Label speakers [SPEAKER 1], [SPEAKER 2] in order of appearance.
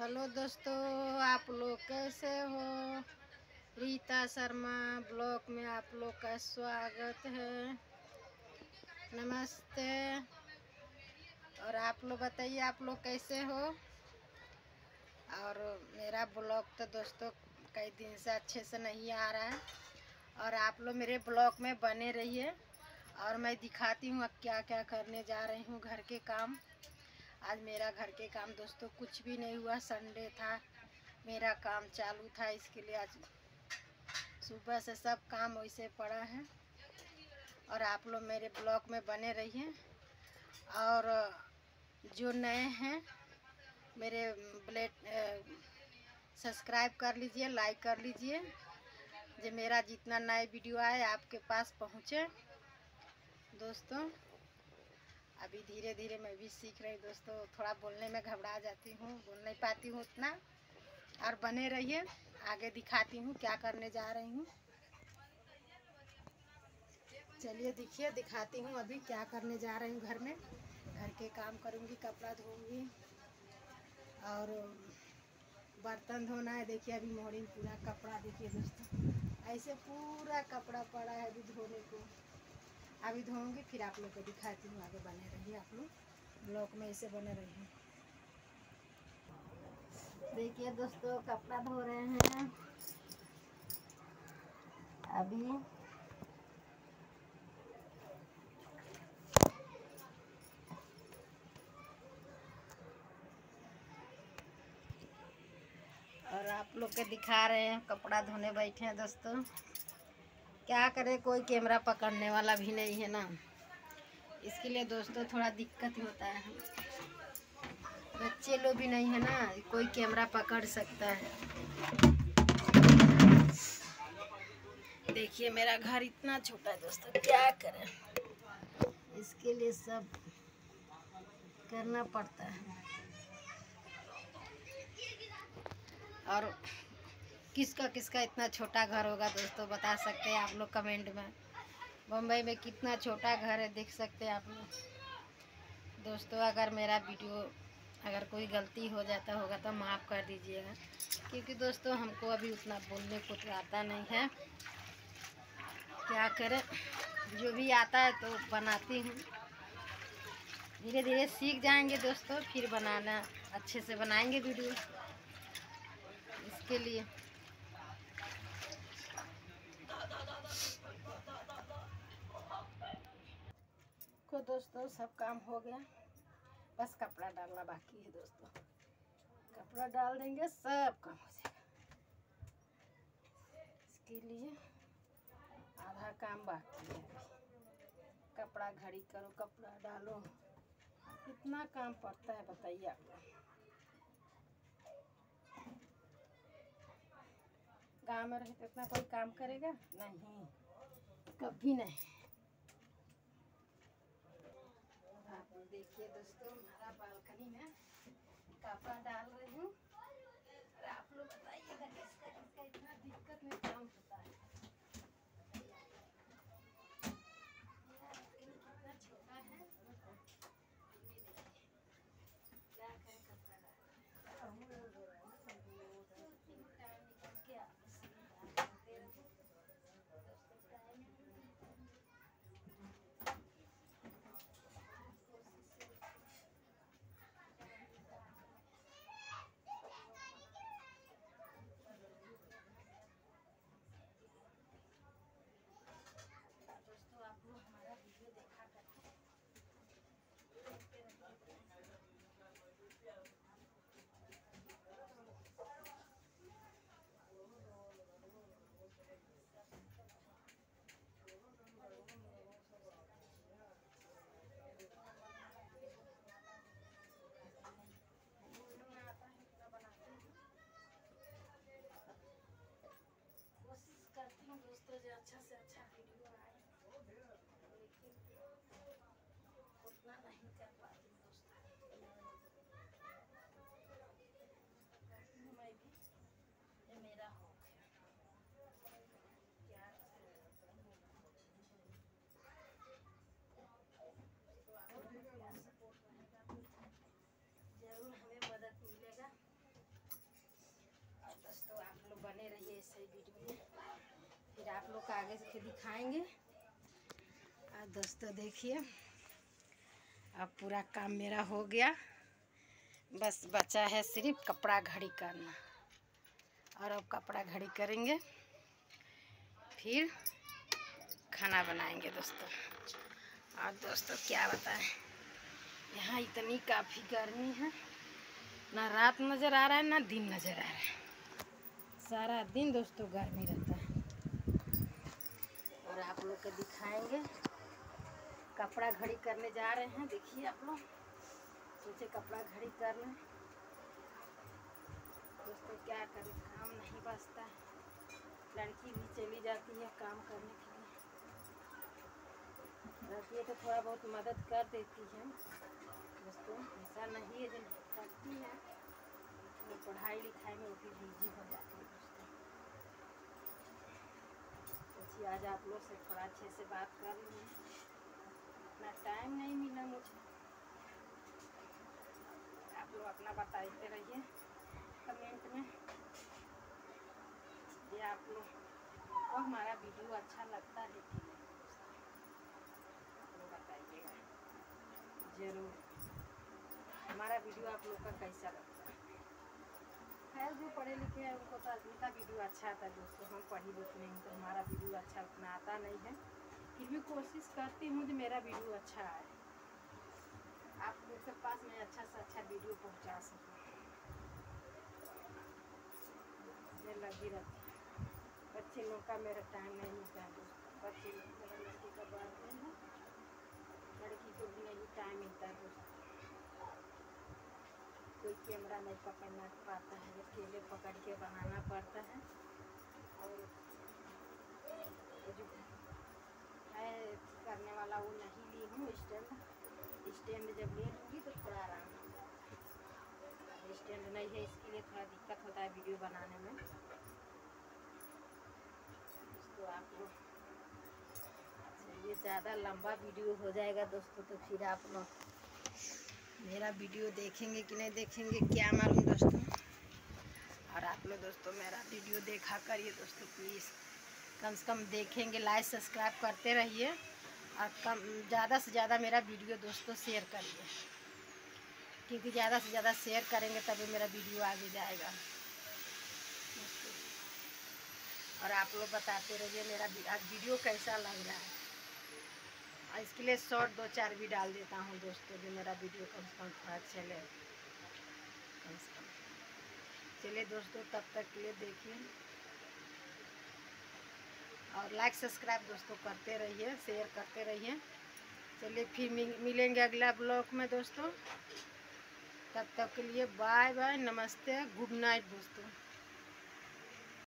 [SPEAKER 1] Hello दोस्तों, आप लोग कैसे हो? रीता शर्मा ब्लॉग में आप लोग का स्वागत है। नमस्ते। और आप लोग बताइए, आप लोग कैसे हो? और मेरा ब्लॉग तो दोस्तों कई दिन से अच्छे से नहीं आ रहा है। और आप लोग मेरे ब्लॉग में बने रहिए। और मैं दिखाती हूँ अब क्या क्या करने जा रही हूँ घर के काम। आज मेरा घर के काम दोस्तों कुछ भी नहीं हुआ संडे था, मेरा काम चालू था, इसके लिए आज सुबह से सब काम वैसे पड़ा है। और आप लोग मेरे ब्लॉग में बने रहिए। और जो नए हैं, मेरे ब्लेट सब्सक्राइब कर लीजिए, लाइक कर लीजिए। जो मेरा जितना नए वीडियो आए, आपके पास पहुँचे। दोस्तों अभी धीरे धीरे मैं भी सीख रही दोस्तों। थोड़ा बोलने में घबरा जाती हूँ, बोल नहीं पाती हूँ उतना। और बने रहिए, आगे दिखाती हूँ क्या करने जा रही हूँ। चलिए देखिए, दिखाती हूँ अभी क्या करने जा रही हूँ घर में। घर के काम करूँगी, कपड़ा धोऊँगी। और बर्तन धोना है, देखिए अभी मॉर्निंग पूरा कपड़ा देखिए दोस्तों। ऐसे पूरा कपड़ा पड़ा है अभी धोने को। अभी धोऊँगी, फिर आप लोग को दिखाती हूँ आगे बने रहिए आप लोग। ब्लॉक में ऐसे बने रहिए। देखिए दोस्तों, कपड़ा धो रहे हैं। अभी और आप लोग के दिखा रहे हैं, कपड़ा धोने बैठे हैं दोस्तों। क्या करें, कोई कैमरा पकड़ने वाला भी नहीं है ना। इसके लिए दोस्तों थोड़ा दिक्कत होता है। बच्चे लोग भी नहीं है ना, कोई कैमरा पकड़ सकता है। देखिए, मेरा घर इतना छोटा है दोस्तों, क्या करें? इसके लिए सब करना पड़ता है। और किसका किसका इतना छोटा घर होगा दोस्तों, बता सकते हैं आप लोग कमेंट में। बम्बई में कितना छोटा घर है, देख सकते हैं आप लोग। दोस्तों, अगर मेरा वीडियो, अगर कोई गलती हो जाता होगा तो माफ़ कर दीजिएगा। क्योंकि दोस्तों, हमको अभी उतना बोलने को तो आता नहीं है। क्या करें? जो भी आता है तो बनाती हूँ। धीरे धीरे सीख जाएँगे दोस्तों, फिर बनाना, अच्छे से बनाएँगे वीडियो। इसके लिए को दोस्तों, सब काम हो गया। बस कपड़ा डालना बाकी है दोस्तों। कपड़ा डाल देंगे, सब काम हो जाएगा। इसके लिए आधा काम बाकी है कपड़ा घड़ी करो, कपड़ा डालो। कितना काम पड़ता है, बताइए आप लोग। गाँव में रहे तो इतना कोई काम करेगा? नहीं, कभी नहीं। देखिए दोस्तों, हमारा बालकनी में कपड़ा डाल रही हूँ। और आप लोग बताइएगा किसका किसका इतना दिक्कत में काम होता वीडियो में। फिर आप लोग को आगे से दिखाएँगे। और दोस्तों देखिए, अब पूरा काम मेरा हो गया। बस बचा है सिर्फ़ कपड़ा घड़ी करना। और अब कपड़ा घड़ी करेंगे, फिर खाना बनाएँगे दोस्तों। और दोस्तों क्या बताएँ, यहाँ इतनी काफ़ी गर्मी है। ना रात नज़र आ रहा है, ना दिन नज़र आ रहा है। सारा दिन दोस्तों गर्मी रहता है। और आप लोग को दिखाएँगे। कपड़ा घड़ी करने जा रहे हैं, देखिए आप लोग। सोचे कपड़ा घड़ी कर लें दोस्तों क्या करें, काम नहीं बचता। है लड़की भी चली जाती है काम करने के लिए। है तो थोड़ा बहुत मदद कर देती है। दोस्तों, ऐसा नहीं है जो करती है। वो पढ़ाई लिखाई में भी बिज़ी हो जाती है सोचिए आज आप लोग से थोड़ा अच्छे से बात कर लें इतना टाइम नहीं मिला मुझे। आप लोग अपना बताते रहिए कमेंट में। ये आप लोग को हमारा वीडियो अच्छा लगता है कि आप लोग बताइएगा। ज़रूर। हमारा वीडियो आप लोग का कैसा लगता है पढ़े लिखे हैं, उनको तो उनका वीडियो अच्छा आता है दोस्तों, हम पढ़ी लिखी नहीं तो हमारा वीडियो अच्छा उतना आता नहीं है। फिर भी कोशिश करती हूँ कि मेरा वीडियो अच्छा आए। आप लोग के पास मैं अच्छा से अच्छा वीडियो पहुँचा सकूँ। मैं लगी रहती बच्चे लोग का मेरा टाइम नहीं मिलता है बच्चे लोग मेरा लड़की का बर्थडे है। लड़की को भी नहीं टाइम मिलता है दोस्तों। कोई कैमरा नहीं पकड़ना पाता है अकेले पकड़ के बनाना पड़ता है। और जो है, करने वाला वो नहीं ली हूँ, स्टैंड। स्टैंड जब ले लूँगी तो थोड़ा आराम स्टैंड नहीं है, इसके लिए थोड़ा दिक्कत होता है वीडियो बनाने में। तो आप लोग चलिए, ज़्यादा लंबा वीडियो हो जाएगा दोस्तों तो फिर आप लोग मेरा वीडियो देखेंगे कि नहीं देखेंगे, क्या मालूम दोस्तों? और आप लोग दोस्तों, मेरा वीडियो देखा करिए दोस्तों प्लीज़ कम से कम देखेंगे लाइक सब्सक्राइब करते रहिए और कम, ज़्यादा से ज़्यादा मेरा वीडियो दोस्तों शेयर करिए। क्योंकि ज़्यादा से ज़्यादा शेयर करेंगे, तभी मेरा वीडियो आगे जाएगा। और आप लोग बताते रहिए मेरा वीडियो कैसा लग रहा है। और इसके लिए शॉर्ट दो चार भी डाल देता हूँ दोस्तों, जो मेरा वीडियो कम से कम थोड़ा चले। कम से कम। चलिए दोस्तों, तब तक के लिए देखिए। और लाइक सब्सक्राइब दोस्तों करते रहिए शेयर करते रहिए। चलिए फिर मिलेंगे अगला ब्लॉग में दोस्तों। तब तक के लिए बाय बाय नमस्ते गुड नाइट दोस्तों।